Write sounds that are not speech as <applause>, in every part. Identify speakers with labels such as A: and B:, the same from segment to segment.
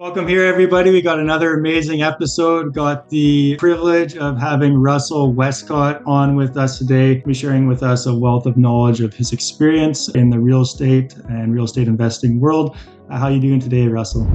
A: Welcome here, everybody. We got another amazing episode. Got the privilege of having Russell Westcott on with us today. Be sharing with us a wealth of knowledge of his experience in the real estate and real estate investing world. Uh, how you doing today, Russell?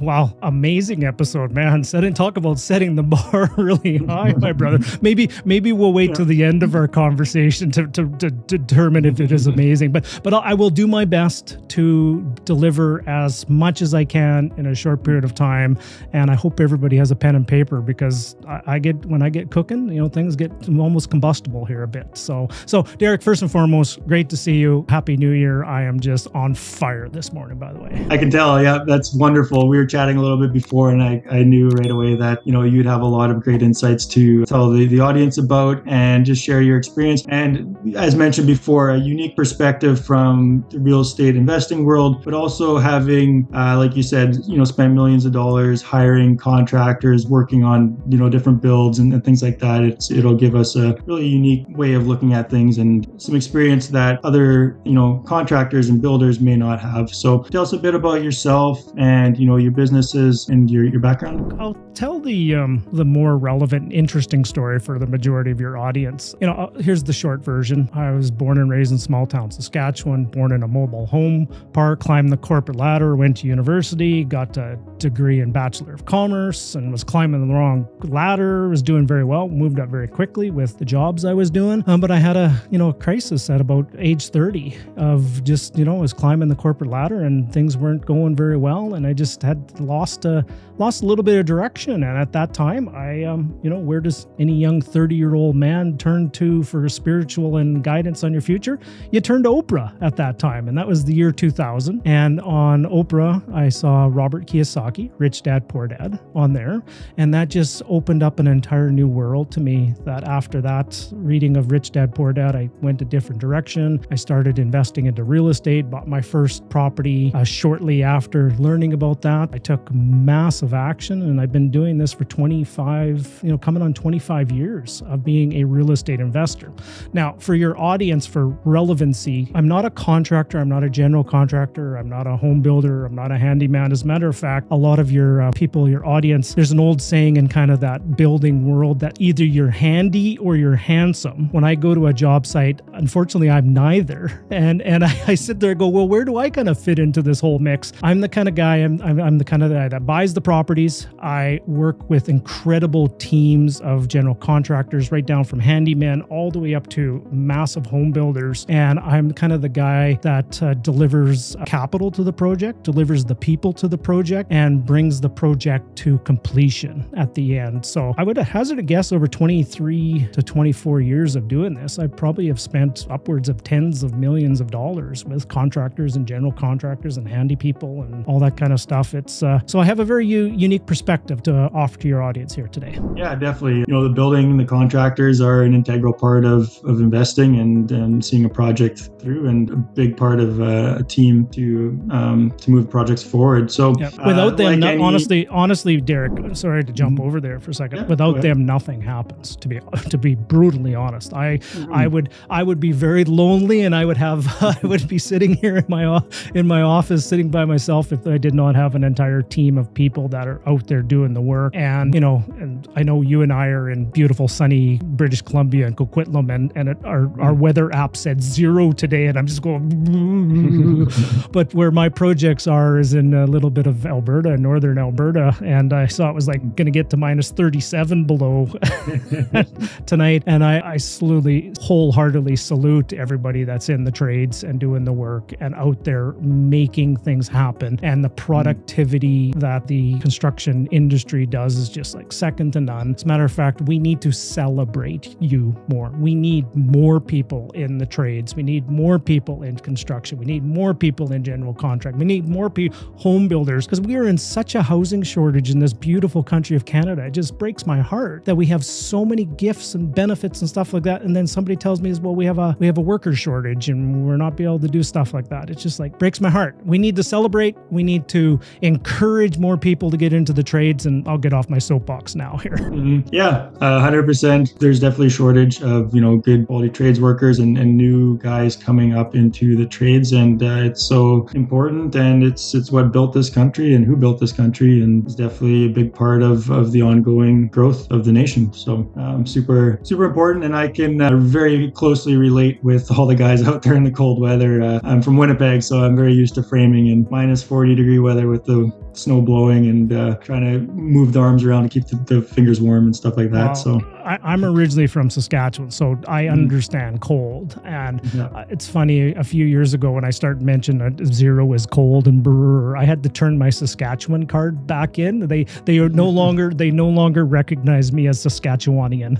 B: Wow, amazing episode, man. Setting talk about setting the <laughs> bar really high, my brother. Maybe maybe we'll wait yeah. till the end of our conversation to, to, to, determine if it is amazing. But but I will do my best to deliver as much as I can in a short period of time. And I hope everybody has a pen and paper because I, I get when I get cooking, you know, things get almost combustible here a bit. So so Derek, first and foremost, great to see you. Happy New Year. I am just on fire this morning, by the way.
A: I can tell. Yeah, that's wonderful. We were chatting a little bit before, and I, I knew right away that you know you'd have a lot of great insights to tell the, the audience about and just share your experience. And as mentioned before, a unique perspective from the real estate investing world, but also having, uh, like you said, you know, spent millions of dollars hiring contractors, working on you know different builds and, and things like that. It's it'll give us a really unique way of looking at things and some experience that other you know contractors and builders may not have. So tell us a bit about yourself and you know your businesses and your, your background?
B: I'll tell the um, the more relevant, interesting story for the majority of your audience. You know, uh, here's the short version. I was born and raised in small town Saskatchewan, born in a mobile home park, climbed the corporate ladder, went to university, got a degree in Bachelor of Commerce, and was climbing the wrong ladder, was doing very well, moved up very quickly with the jobs I was doing. Um, but I had a, you know, a crisis at about age 30 of just, you know, was climbing the corporate ladder and things weren't going very well. And I just had lost a lost a little bit of direction. And at that time, I um, you know, where does any young 30 year old man turn to for spiritual and guidance on your future? You turn to Oprah at that time, and that was the year 2000. And on Oprah, I saw Robert Kiyosaki, Rich Dad Poor Dad, on there, and that just opened up an entire new world to me. That after that reading of Rich Dad Poor Dad, I went a different direction. I started investing into real estate, bought my first property uh, shortly after learning about that. Took massive action and I've been doing this for 25, you know, coming on 25 years of being a real estate investor. Now, for your audience for relevancy, I'm not a contractor, I'm not a general contractor, I'm not a home builder, I'm not a handyman. As a matter of fact, a lot of your uh, people, your audience, there's an old saying in kind of that building world that either you're handy or you're handsome. When I go to a job site, unfortunately, I'm neither. <laughs> And and I, I sit there and go, well, where do I kind of fit into this whole mix? I'm the kind of guy, I'm, I'm, I'm the kind of the guy that buys the properties. I work with incredible teams of general contractors, right down from handymen all the way up to massive home builders. And I'm kind of the guy that uh, delivers capital to the project, delivers the people to the project, and brings the project to completion at the end. So I would hazard a guess over 23 to 24 years of doing this, I probably have spent upwards of tens of millions of dollars with contractors and general contractors and handy people and all that kind of stuff. It's uh, so I have a very u- unique perspective to offer to your audience here today.
A: Yeah, definitely. You know, the building and the contractors are an integral part of, of investing and, and seeing a project through and a big part of uh, a team to um, to move projects forward. So
B: yeah. without uh, them, like no, any... honestly, honestly, Derek, sorry to jump mm-hmm. over there for a second. Yeah, without them, nothing happens. To be <laughs> to be brutally honest, I mm-hmm. I would I would be very lonely and I would have <laughs> I would be sitting here in my in my office sitting by myself if I did not have an entire team of people that are out there doing the work. And, you know, and I know you and I are in beautiful sunny British Columbia and Coquitlam, and, and it, our, our weather app said zero today. And I'm just going, <laughs> but where my projects are is in a little bit of Alberta, northern Alberta. And I saw it was like going to get to minus 37 below <laughs> tonight. And I, I slowly, wholeheartedly salute everybody that's in the trades and doing the work and out there making things happen and the mm. productivity that the construction industry does is just like second to none. As a matter of fact, we need to celebrate you more. We need more people in the trades. We need more people in construction. We need more people in general contract. We need more people, home builders, because we are in such a housing shortage in this beautiful country of Canada. It just breaks my heart that we have so many gifts and benefits and stuff like that. And then somebody tells me, well, we have a we have a worker shortage and we're not be able to do stuff like that. It's just like breaks my heart. We need to celebrate. We need to encourage encourage more people to get into the trades. And I'll get off my soapbox now here. <laughs>
A: Mm-hmm. Yeah, uh, 100%. There's definitely a shortage of, you know, good quality trades workers and, and new guys coming up into the trades. And uh, it's so important. And it's it's what built this country and who built this country. And it's definitely a big part of, of the ongoing growth of the nation. So um, super, super important. And I can uh, very closely relate with all the guys <laughs> out there in the cold weather. Uh, I'm from Winnipeg, so I'm very used to framing in minus 40 degree weather with the snow blowing and uh, trying to move the arms around to keep the, the fingers warm and stuff like that. Wow. So
B: I, am originally from Saskatchewan, so I mm. understand cold. And yeah. it's funny, a few years ago when I started mentioning zero is cold and brr, I had to turn my Saskatchewan card back in. They they are no <laughs> longer they no longer recognize me as Saskatchewanian.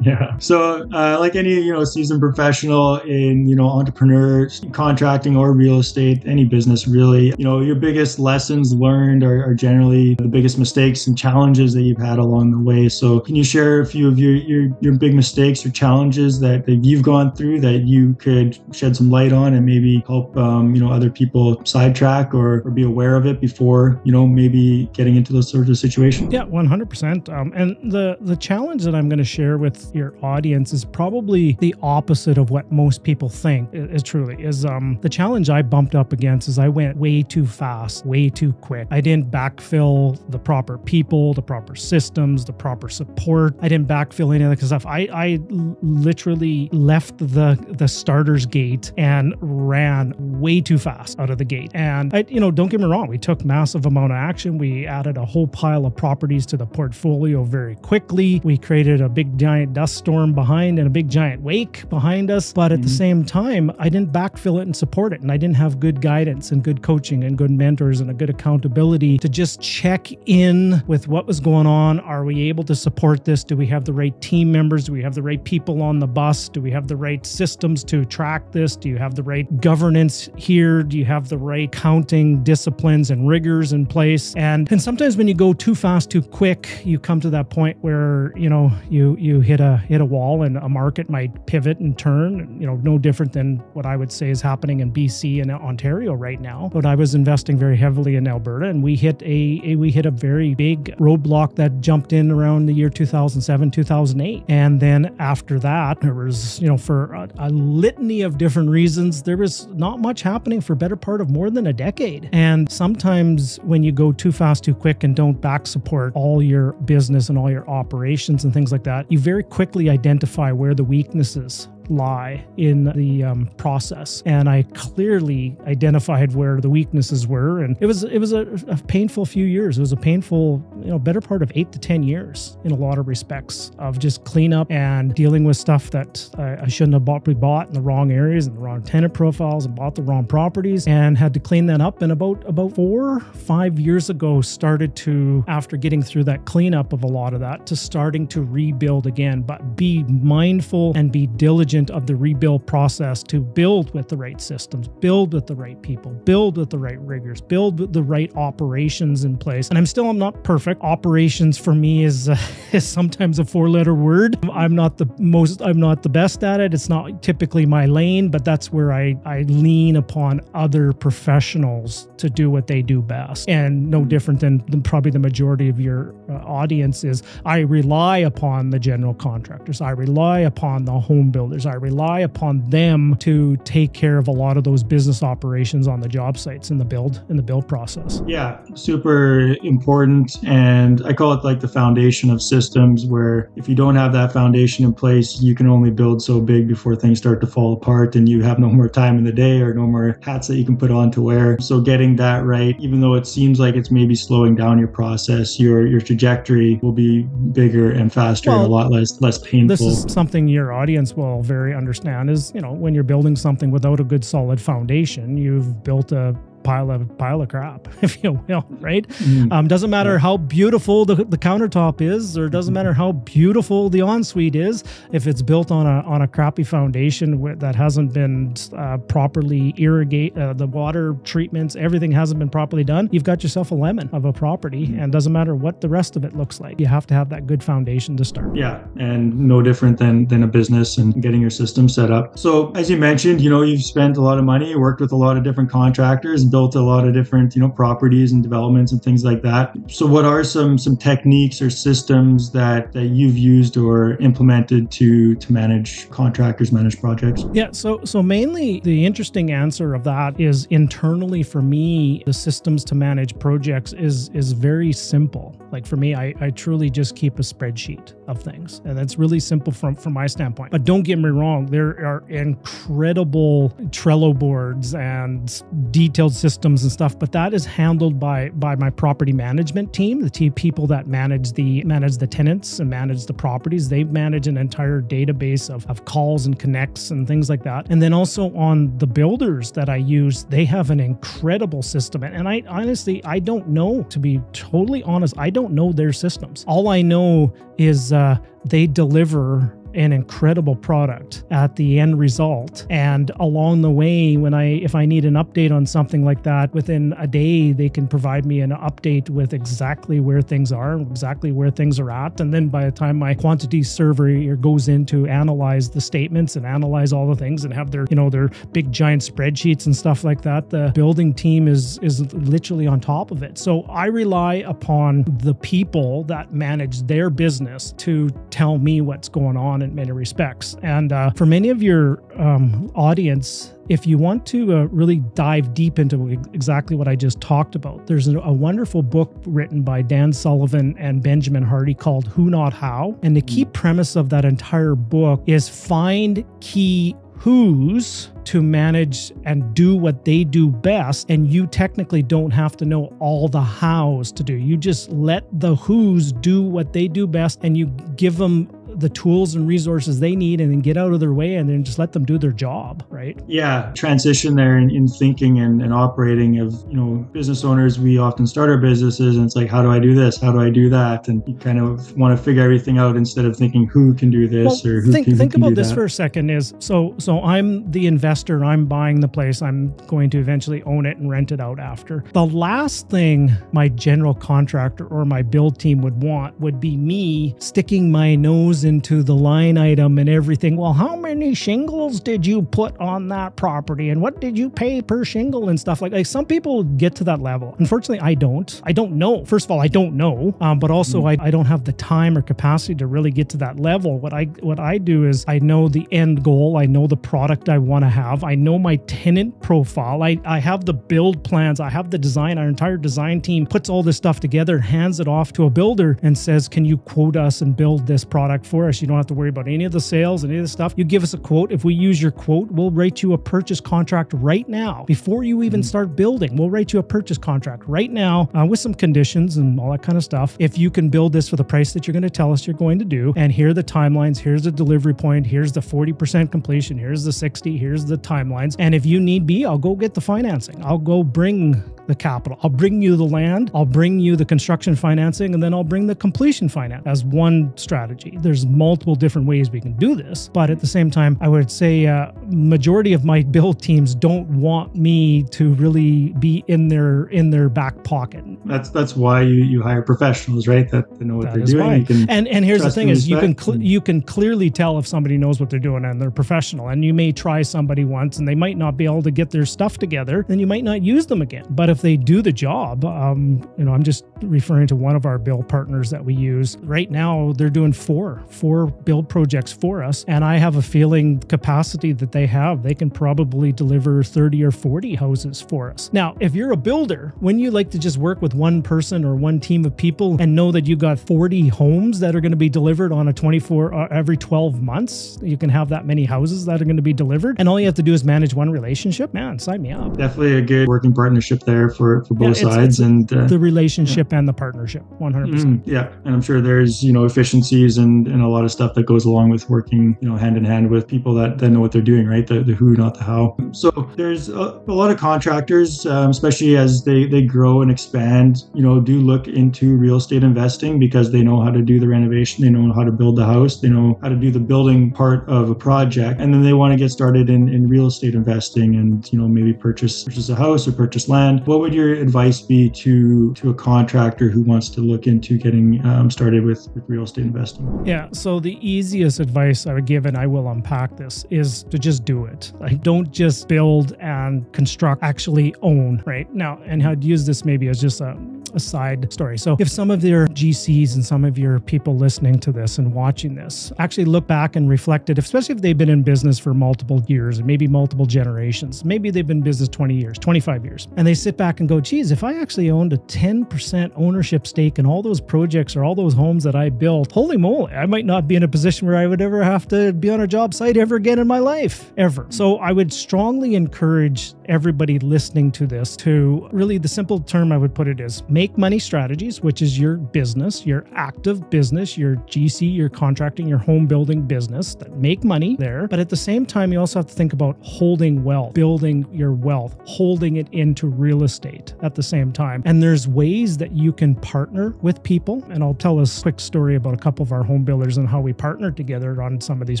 B: <laughs>
A: yeah. So uh, like any you know seasoned professional in you know entrepreneur, contracting or real estate, any business really, you know your biggest lessons learned are, are generally the biggest mistakes and challenges that you've had along the way. So can you share a few of your, your, your big mistakes or challenges that, that you've gone through that you could shed some light on and maybe help, um, you know, other people sidetrack or, or be aware of it before, you know, maybe getting into those sorts of situations?
B: Yeah, 100%. Um, and the, the challenge that I'm going to share with your audience is probably the opposite of what most people think is, truly is um, the challenge I bumped up against is I went way too fast, way too quick. I didn't backfill the proper people, the proper systems, the proper support. I didn't didn't backfill any of that stuff. I, I literally left the the starter's gate and ran way too fast out of the gate. And I, you know, don't get me wrong, we took massive amount of action. We added a whole pile of properties to the portfolio very quickly. We created a big giant dust storm behind and a big giant wake behind us. But at mm-hmm. the same time, I didn't backfill it and support it. And I didn't have good guidance and good coaching and good mentors and a good accountability to just check in with what was going on. Are we able to support this? Do we have the right team members? Do we have the right people on the bus? Do we have the right systems to track this? Do you have the right governance here? Do you have the right counting disciplines and rigors in place? And and sometimes when you go too fast, too quick, you come to that point where you know you you hit a hit a wall and a market might pivot and turn. You know, no different than what I would say is happening in BC and Ontario right now. But I was investing very heavily in Alberta, and we hit a, a we hit a very big roadblock that jumped in around the year 2007 2008. And then after that, there was, you know, for a, a litany of different reasons, there was not much happening for better part of more than a decade. And sometimes when you go too fast, too quick, and don't back support all your business and all your operations and things like that, you very quickly identify where the weaknesses lie in the um, process. And i clearly identified where the weaknesses were. And it was it was a, a, painful few years. It was a painful you know better part of eight to ten years in a lot of respects of just cleanup and dealing with stuff that i, I shouldn't have bought, bought in the wrong areas and the wrong tenant profiles and bought the wrong properties and had to clean that up. And about about four five years ago started to after getting through that cleanup of a lot of that to starting to rebuild again but be mindful and be diligent of the rebuild process to build with the right systems, build with the right people, build with the right rigors, build with the right operations in place. And I'm still I'm not perfect. Operations for me is uh, <laughs> is sometimes a four-letter word. I'm not the most I'm not the best at it. It's not typically my lane, but that's where I I lean upon other professionals to do what they do best. And no different than, than probably the majority of your uh, audience is I rely upon the general contractors. I rely upon the home builders. I rely upon them to take care of a lot of those business operations on the job sites in the build in the build process.
A: Yeah, super important and I call it like the foundation of systems where if you don't have that foundation in place, you can only build so big before things start to fall apart and you have no more time in the day or no more hats that you can put on to wear. So getting that right, even though it seems like it's maybe slowing down your process, your your trajectory will be bigger and faster well, and a lot less less painful.
B: This is something your audience will very understand is, you know, when you're building something without a good solid foundation, you've built a pile of pile of crap, <laughs> if you will, right? Mm. Um, doesn't matter yeah. how beautiful the, the countertop is, or doesn't matter how beautiful the ensuite is, if it's built on a on a crappy foundation that hasn't been uh, properly irrigate, uh, the water treatments, everything hasn't been properly done. You've got yourself a lemon of a property, mm. and doesn't matter what the rest of it looks like. You have to have that good foundation to start.
A: Yeah, and no different than than a business and getting your system set up. So as you mentioned, you know, you've spent a lot of money, worked with a lot of different contractors built a lot of different, you know, properties and developments and things like that. So what are some some techniques or systems that, that you've used or implemented to to manage contractors, manage projects?
B: Yeah, so so mainly the interesting answer of that is internally for me, the systems to manage projects is is very simple. Like for me, I, I truly just keep a spreadsheet of things. And that's really simple from from my standpoint. But don't get me wrong, there are incredible Trello boards and detailed systems and stuff, but that is handled by by my property management team, the team people that manage the manage the tenants and manage the properties. They manage an entire database of, of calls and connects and things like that. And then also on the builders that I use, they have an incredible system. And I honestly I don't know, to be totally honest, I don't know their systems. All I know is uh, they deliver an incredible product at the end result. And along the way when i if i need an update on something like that within a day they can provide me an update with exactly where things are exactly where things are at. And then by the time my quantity surveyor goes in to analyze the statements and analyze all the things and have their you know their big giant spreadsheets and stuff like that the building team is is literally on top of it. So i rely upon the people that manage their business to tell me what's going on in many respects. And uh, for many of your um, audience, if you want to uh, really dive deep into exactly what I just talked about, there's a, a, wonderful book written by Dan Sullivan and Benjamin Hardy called Who Not How. And the key premise of that entire book is find key who's to manage and do what they do best. And you technically don't have to know all the hows to do. You just let the who's do what they do best and you give them the tools and resources they need and then get out of their way and then just let them do their job right?
A: Yeah transition there in, in thinking and, and operating of you know business owners. We often start our businesses and it's like how do i do this? How do i do that? And you kind of want to figure everything out instead of thinking who can do this well, or who
B: think,
A: can,
B: think
A: who
B: about this
A: that.
B: for a second is so so i'm the investor i'm buying the place. I'm going to eventually own it and rent it out after. The last thing my general contractor or my build team would want would be me sticking my nose into the line item and everything. Well, how many shingles did you put on that property and what did you pay per shingle and stuff like, like some people get to that level. Unfortunately, I don't. I don't know. First of all, I don't know, um, but also mm. I, I don't have the time or capacity to really get to that level. What I what I do is I know the end goal. I know the product I want to have. I know my tenant profile. I, I have the build plans. I have the design. Our entire design team puts all this stuff together, hands it off to a builder, and says, "Can you quote us and build this product for us?" You don't have to worry about any of the sales, any of the stuff. You give us a quote. If we use your quote, we'll write you a purchase contract right now before you even mm-hmm. start building. We'll write you a purchase contract right now uh, with some conditions and all that kind of stuff. If you can build this for the price that you're going to tell us you're going to do, and here are the timelines, here's the delivery point, here's the 40% completion, here's the 60, here's the timelines. And if you need be, I'll go get the financing. I'll go bring the capital. I'll bring you the land, I'll bring you the construction financing, and then I'll bring the completion finance as one strategy. There's multiple different ways we can do this, but at the same time, I would say uh, majority of my <laughs> build teams don't want me to really be in their in their back pocket.
A: That's that's why you, you hire professionals, right? That know what that they're doing.
B: and and here's the thing: is you can cl- you can clearly tell if somebody knows what they're doing and they're professional. And you may try somebody once and they might not be able to get their stuff together, then you might not use them again. But if they do the job, um, you know, I'm just referring to one of our build partners that we use. Right now, they're doing four, four build projects for us. And I have a feeling capacity that they have, they can probably deliver 30 or 40 houses for us. Now, if you're a builder, when you like to just work with one person or one team of people and know that you got 40 homes that are going to be delivered on a 24 uh, every 12 months, you can have that many houses that are going to be delivered. And all you have to do is manage one relationship. Man, sign me up.
A: Definitely a good working partnership there for for, both yeah, sides and
B: uh, the relationship yeah. and the partnership 100% mm,
A: yeah and i'm sure there's you know efficiencies and, and a lot of stuff that goes along with working you know hand in hand with people that, that know what they're doing right? The, the who not the how. So there's a, a lot of contractors um, especially as they they grow and expand you know do look into real estate investing because they know how to do the renovation they know how to build the house they know how to do the building part of a project and then they want to get started in, in real estate investing and you know maybe purchase purchase a house or purchase land what would your advice be to to a contractor who wants to look into getting um, started with, with real estate investing?
B: Yeah. So the easiest advice I would give, and I will unpack this, is to just do it. Like don't just build and construct, actually own, right? Now, and I'd use this maybe as just a a side story. So, if some of your GCs and some of your people listening to this and watching this actually look back and reflected, especially if they've been in business for multiple years and maybe multiple generations, maybe they've been in business 20 years, 25 years, and they sit back and go, geez, if I actually owned a 10% ownership stake in all those projects or all those homes that I built, holy moly, I might not be in a position where I would ever have to be on a job site ever again in my life, ever. So, I would strongly encourage everybody listening to this to really the simple term I would put it is make make money strategies, which is your business, your active business, your GC, your contracting, your home building business that make money there. But at the same time, you also have to think about holding wealth, building your wealth, holding it into real estate at the same time. And there's ways that you can partner with people. And I'll tell a quick story about a couple of our home builders and how we partnered together on some of these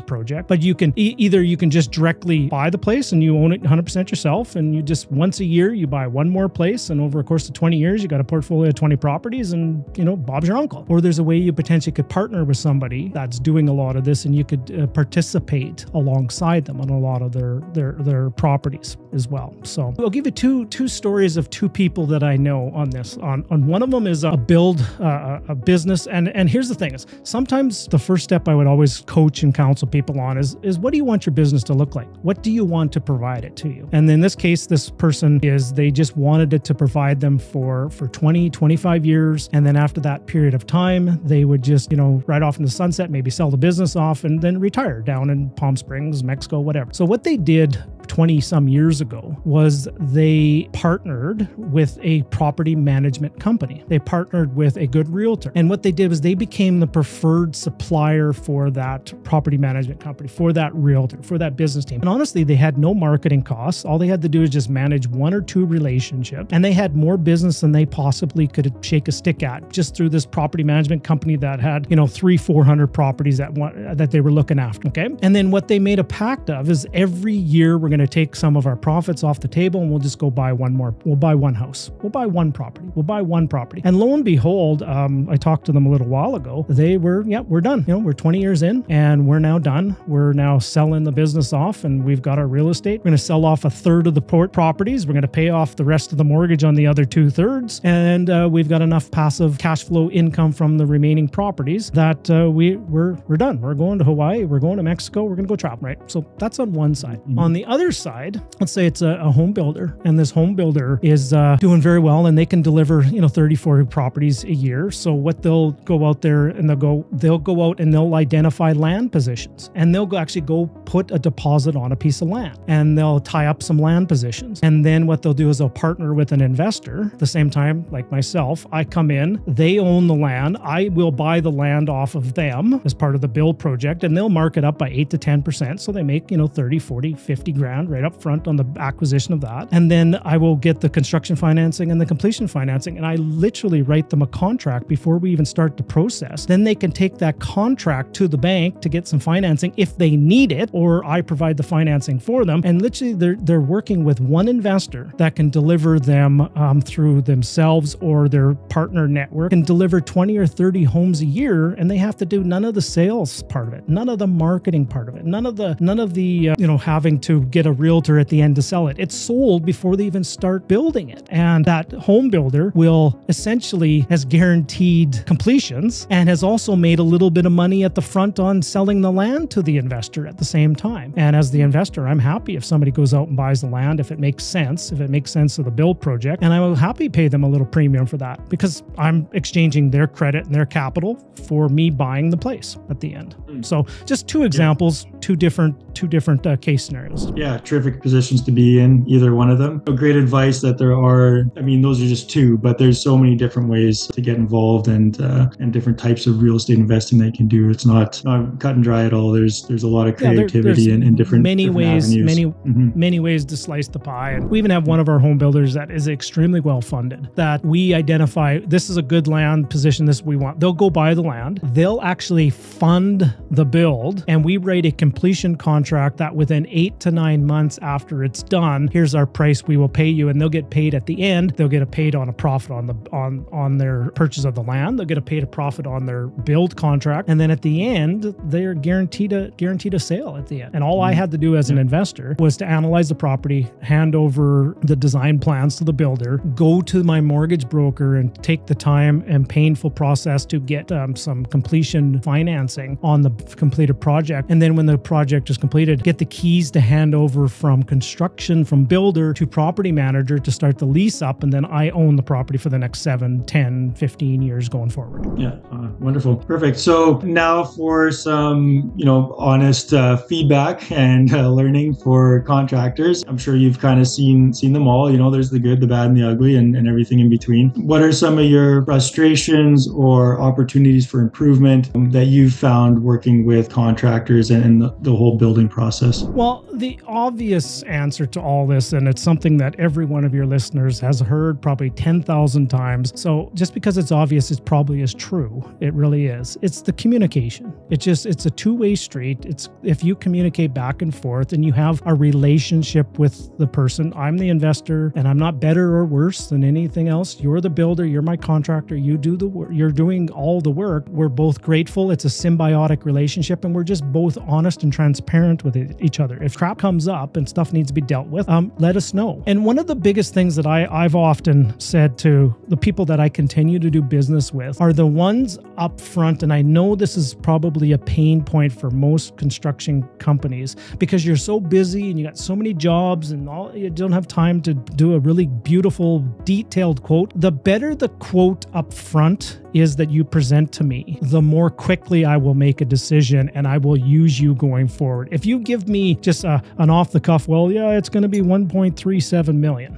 B: projects. But you can e- either you can just directly buy the place and you own it 100% yourself, and you just once a year you buy one more place, and over a course of 20 years you got a portfolio portfolio of 20 properties and, you know, Bob's your uncle. Or there's a way you potentially could partner with somebody that's doing a lot of this and you could uh, participate alongside them on a lot of their, their, their properties as well. So I'll give you two, two stories of two people that I know on this. On, on one of them is a build uh, a business. And, and here's the thing is sometimes the first step I would always coach and counsel people on is, is what do you want your business to look like? What do you want to provide it to you? And in this case, this person is they just wanted it to provide them for, for 20 25 years. And then after that period of time, they would just, you know, ride off in the sunset, maybe sell the business off and then retire down in Palm Springs, Mexico, whatever. So what they did 20 some years ago was they partnered with a property management company. They partnered with a good realtor. And what they did was they became the preferred supplier for that property management company, for that realtor, for that business team. And honestly, they had no marketing costs. All they had to do is just manage one or two relationships. And they had more business than they possibly could shake a stick at just through this property management company that had, you know, three, 400 properties that, that they were looking after. Okay. And then what they made a pact of is every year we're going to take some of our profits off the table and we'll just go buy one more. We'll buy one house. We'll buy one property. We'll buy one property. And lo and behold, um, I talked to them a little while ago. They were, yeah, we're done. You know, we're 20 years in and we're now done. We're now selling the business off and we've got our real estate. We're going to sell off a third of the port properties. We're going to pay off the rest of the mortgage on the other two thirds. And uh, we've got enough passive cash flow income from the remaining properties that uh, we, we're, we're done. We're going to Hawaii. We're going to Mexico. We're going to go travel, right? So that's on one side. Mm-hmm. On the other side, let's say it's a, a home builder and this home builder is uh, doing very well and they can deliver, you know, 30, 40 properties a year. So what they'll go out there and they'll go, they'll go out and they'll identify land positions and they'll go actually go put a deposit on a piece of land and they'll tie up some land positions. And then what they'll do is they'll partner with an investor at the same time, like myself, I come in, they own the land. I will buy the land off of them as part of the build project and they'll mark it up by 8 to 10%. So they make, you know, 30, 40, 50 grand right up front on the acquisition of that. And then I will get the construction financing and the completion financing. And I literally write them a contract before we even start the process. Then they can take that contract to the bank to get some financing if they need it, or I provide the financing for them. And literally, they're, they're working with one investor that can deliver them um, through themselves or their partner network and deliver 20 or 30 homes a year. And they have to do none of the sales part of it, none of the marketing part of it, none of the, none of the, uh, you know, having to get a realtor at the end to sell it. It's sold before they even start building it. And that home builder will essentially has guaranteed completions and has also made a little bit of money at the front on selling the land to the investor at the same time. And as the investor, I'm happy if somebody goes out and buys the land if it makes sense, if it makes sense of the build project. And I will happy pay them a little premium for that because I'm exchanging their credit and their capital for me buying the place at the end. Mm. So just two examples, yeah. two different two different uh, case scenarios.
A: Yeah, terrific positions to be in either one of them. So great advice that there are. I mean, those are just two, but there's so many different ways to get involved and uh, and different types of real estate investing they can do. It's not, not cut and dry at all. There's there's a lot of creativity yeah, there, in, different
B: many
A: different
B: ways,
A: avenues.
B: many mm-hmm. many ways to slice the pie. And we even have one of our home builders that is extremely well funded. That we identify this is a good land position. This we want. They'll go buy the land. They'll actually fund the build, and we write a completion contract that within eight to nine nine months after it's done. Here's our price. We will pay you, and they'll get paid at the end. They'll get a paid on a profit on the on on their purchase of the land. They'll get a paid a profit on their build contract, and then at the end, they're guaranteed a guaranteed a sale at the end. And all I had to do as an investor was to analyze the property, hand over the design plans to the builder, go to my mortgage broker, and take the time and painful process to get um, some completion financing on the completed project. And then when the project is completed, get the keys to hand over from construction, from builder to property manager to start the lease up. And then I own the property for the next 7, 10, 15 years going forward.
A: Yeah, uh, wonderful. Perfect. So now for some, you know, honest uh, feedback and uh, learning for contractors. I'm sure you've kind of seen seen them all. You know, there's the good, the bad, and the ugly, and, and everything in between. What are some of your frustrations or opportunities for improvement that you've found working with contractors and the, the whole building process?
B: Well, the obvious answer to all this, and it's something that every one of your listeners has heard probably 10,000 times. So just because it's obvious, it probably is true. It really is. It's the communication. It's just, it's a two way street. It's if you communicate back and forth and you have a relationship with the person, I'm the investor and I'm not better or worse than anything else. You're the builder, you're my contractor, you do the work, you're doing all the work. We're both grateful. It's a symbiotic relationship and we're just both honest and transparent with each other. If crap comes up and stuff needs to be dealt with, um, let us know. And one of the biggest things that I, I've often said to the people that I continue to do business with are the ones up front. And I know this is probably a pain point for most construction companies because you're so busy and you got so many jobs and all you don't have time to do a really beautiful, detailed quote. The better the quote up front is that you present to me, the more quickly I will make a decision and I will use you going forward. If you give me just a, an off the cuff, well, yeah, it's going to be 1.37 million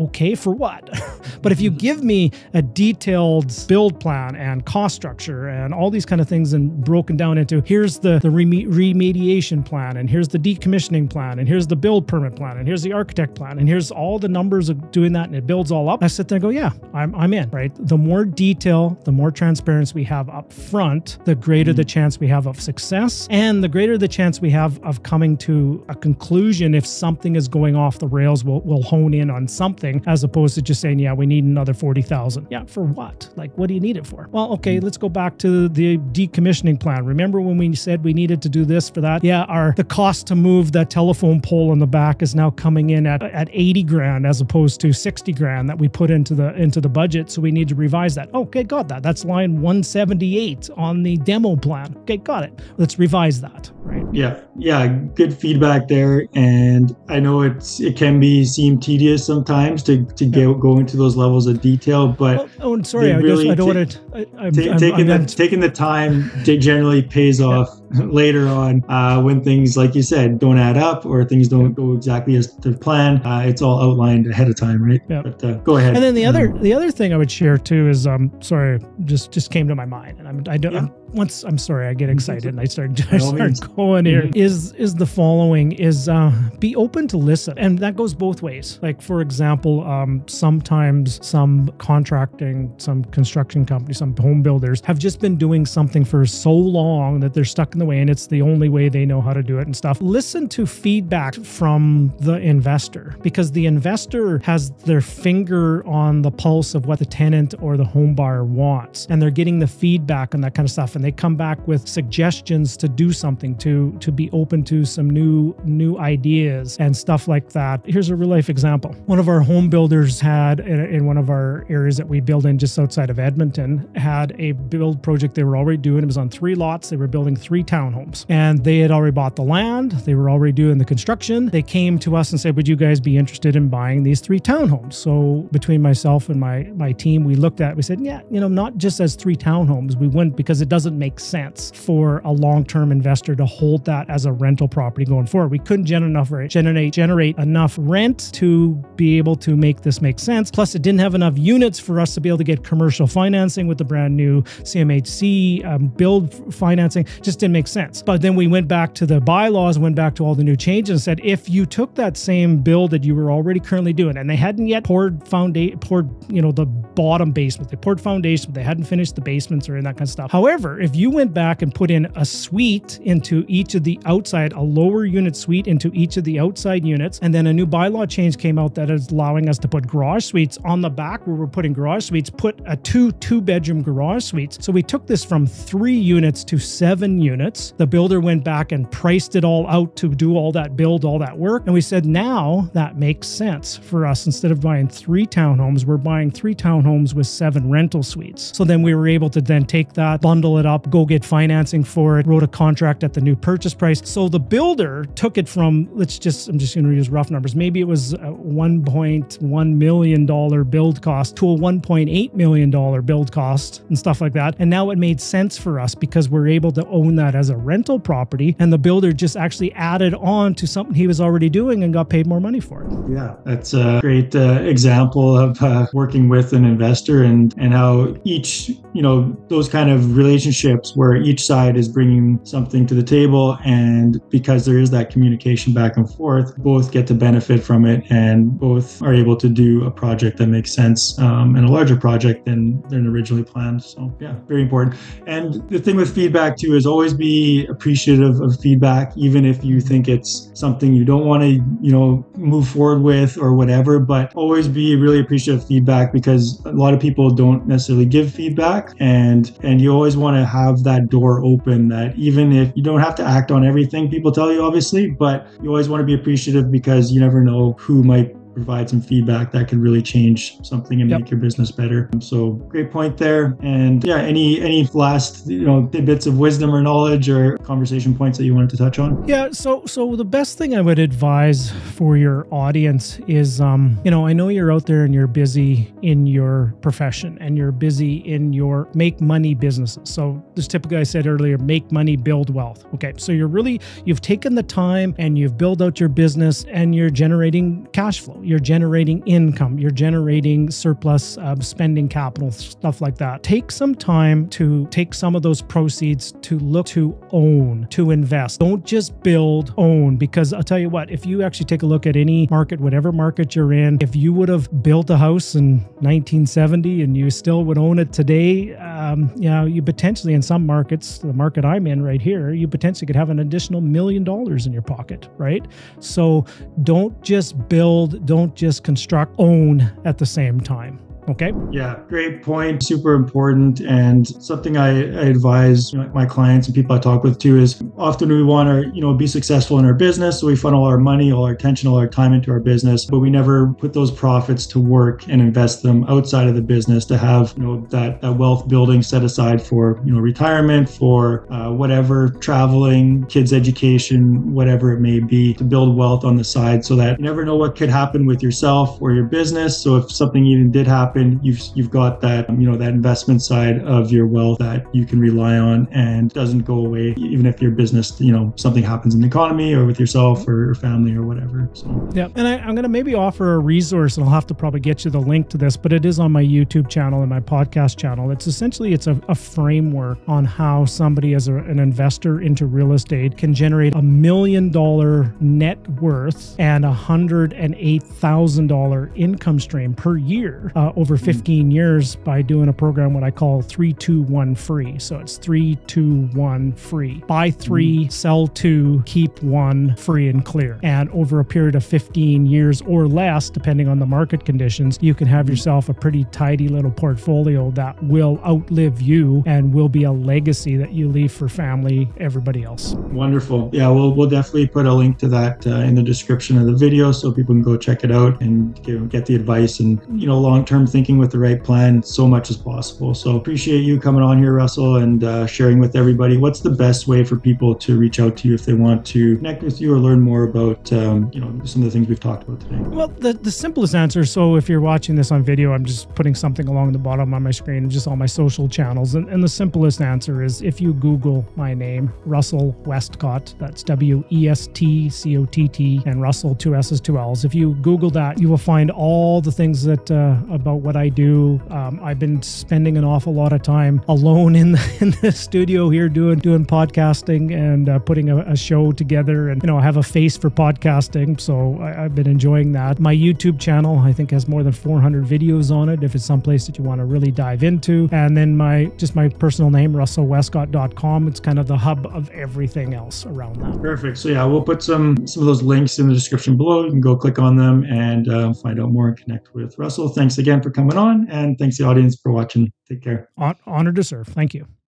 B: okay for what? <laughs> but if you give me a detailed build plan and cost structure and all these kind of things and broken down into here's the, the remediation plan and here's the decommissioning plan and here's the build permit plan and here's the architect plan and here's all the numbers of doing that and it builds all up, I sit there and go, yeah, I'm, I'm in, right? The more detail, the more transparency we have up front, the greater mm-hmm. the chance we have of success and the greater the chance we have of coming to a conclusion if something is going off the rails, we'll, we'll hone in on something something as opposed to just saying, yeah, we need another 40,000. Yeah, for what? Like, what do you need it for? Well, okay, let's go back to the decommissioning plan. Remember when we said we needed to do this for that? Yeah, our the cost to move that telephone pole in the back is now coming in at, at 80 grand as opposed to 60 grand that we put into the into the budget. So we need to revise that. Okay, got that. That's line 178 on the demo plan. Okay, got it. Let's revise that. Right.
A: Yeah. Yeah. Good feedback there. And I know it's it can be seem tedious sometimes to to yeah. go go into those levels of detail. But
B: oh, oh sorry, I, really I don't want to.
A: I'm, ta- I'm, taking I'm, the taking the time generally pays off. <laughs> later on uh, when things, like you said, don't add up or things don't go exactly as to plan. Uh, it's all outlined ahead of time, right?
B: Yeah.
A: But uh, go ahead.
B: And then the other the other thing I would share too is um sorry just just came to my mind and I'm I don't. Yeah. I'm, once I'm sorry, I get mm-hmm. excited and I start, <laughs> I start going here. Mm-hmm. Is is the following is uh, be open to listen, and that goes both ways. Like for example, um, sometimes some contracting, some construction companies, some home builders have just been doing something for so long that they're stuck in the way, and it's the only way they know how to do it and stuff. Listen to feedback from the investor because the investor has their finger on the pulse of what the tenant or the home buyer wants, and they're getting the feedback and that kind of stuff and they come back with suggestions to do something to to be open to some new new ideas and stuff like that. Here's a real life example. One of our home builders had in, in one of our areas that we build in just outside of edmonton had a build project they were already doing. It was on three lots. They were building three townhomes and they had already bought the land they were already doing the construction they came to us and said would you guys be interested in buying these three townhomes so between myself and my my team we looked at we said yeah you know not just as three townhomes we wouldn't because it doesn't make sense for a long-term investor to hold that as a rental property going forward. We couldn't generate enough generate generate enough rent to be able to make this make sense. Plus, it didn't have enough units for us to be able to get commercial financing with the brand new CMHC um, build financing. Just didn't makes sense. But then we went back to the bylaws, went back to all the new changes and said, if you took that same build that you were already currently doing, and they hadn't yet poured foundation, poured, you know, the bottom basement, they poured foundation, but they hadn't finished the basements or in that kind of stuff. However, if you went back and put in a suite into each of the outside, a lower unit suite into each of the outside units, and then a new bylaw change came out that is allowing us to put garage suites on the back where we're putting garage suites, put a two two bedroom garage suites. So we took this from three units to seven units. The builder went back and priced it all out to do all that build, all that work. And we said, now that makes sense for us. Instead of buying three townhomes, we're buying three townhomes with seven rental suites. So then we were able to then take that, bundle it up, go get financing for it, wrote a contract at the new purchase price. So the builder took it from, let's just, I'm just going to use rough numbers. Maybe it was a $1.1 million build cost to a $1.8 million build cost and stuff like that. And now it made sense for us because we're able to own that as a rental property. And the builder just actually added on to something he was already doing and got paid more money for it.
A: Yeah, that's a great uh, example of uh, working with an investor and, and how each, you know, those kind of relationships where each side is bringing something to the table. And because there is that communication back and forth, both get to benefit from it and both are able to do a project that makes sense um, and a larger project than, than originally planned. So, yeah, very important. And the thing with feedback too is always be appreciative of feedback, even if you think it's something you don't want to, you know, move forward with or whatever, but always be really appreciative of feedback because a lot of people don't necessarily give feedback and and you always want to have that door open that even if you don't have to act on everything people tell you obviously, but you always want to be appreciative because you never know who might provide some feedback that could really change something and yep. make your business better. So great point there. And yeah, any any last you know bits of wisdom or knowledge or conversation points that you wanted to touch on?
B: Yeah. So so the best thing I would advise for your audience is um you know I know you're out there and you're busy in your profession and you're busy in your make money businesses. So this typically I said earlier, make money, build wealth. Okay. So you're really you've taken the time and you've built out your business and you're generating cash flow you're generating income, you're generating surplus um, spending capital, stuff like that. Take some time to take some of those proceeds to look to own, to invest. Don't just build, own, because I'll tell you what, if you actually take a look at any market, whatever market you're in, if you would have built a house in 1970 and you still would own it today, um, you know, you potentially in some markets, the market I'm in right here, you potentially could have an additional million dollars in your pocket, right? So don't just build, don't just construct, own at the same time. Okay.
A: Yeah, great point. Super important. And something I, I advise you know, my clients and people I talk with too is often we want to, you know, be successful in our business. So we funnel our money, all our attention, all our time into our business, but we never put those profits to work and invest them outside of the business to have, you know, that, that wealth building set aside for, you know, retirement, for uh, whatever, traveling, kids' education, whatever it may be, to build wealth on the side so that you never know what could happen with yourself or your business. So if something even did happen, happen, you've you've got that you know that investment side of your wealth that you can rely on and doesn't go away even if your business you know something happens in the economy or with yourself or family or whatever. So
B: yeah, and I, I'm going to maybe offer a resource, and I'll have to probably get you the link to this, but it is on my YouTube channel and my podcast channel. It's essentially it's a, a framework on how somebody as a, an investor into real estate can generate a million dollar net worth and a hundred and eight thousand dollar income stream per year uh, over 15 years by doing a program what I call 321 free. So it's 321 free. Buy 3, mm. sell 2, keep 1 free and clear. And over a period of 15 years or less depending on the market conditions, you can have yourself a pretty tidy little portfolio that will outlive you and will be a legacy that you leave for family, everybody else.
A: Wonderful. Yeah, we'll we'll definitely put a link to that uh, in the description of the video so people can go check it out and get, get the advice and you know long-term thinking with the right plan so much as possible. So appreciate you coming on here, Russell, and uh, sharing with everybody. What's the best way for people to reach out to you if they want to connect with you or learn more about um, you know some of the things we've talked about today?
B: Well, the, the simplest answer. So if you're watching this on video, I'm just putting something along the bottom on my screen, just all my social channels, and, and the simplest answer is if you Google my name, Russell Westcott. That's W E S T C O T T, and Russell two S's two L's. If you Google that, you will find all the things that uh, about about what I do. Um, I've been spending an awful lot of time alone in the, <laughs> in the studio here doing doing podcasting and uh, putting a, a, show together. And you know, I have a face for podcasting, so I, have been enjoying that. My YouTube channel, I think, has more than 400 videos on it. If it's someplace that you want to really dive into, and then my just my personal name, russellwestcott.com. It's kind of the hub of everything else around that.
A: Perfect. So yeah, we'll put some some of those links in the description below. You can go click on them and uh, find out more and connect with Russell. Thanks again for coming on, and thanks the audience for watching. Take care.
B: Honored to serve. Thank you.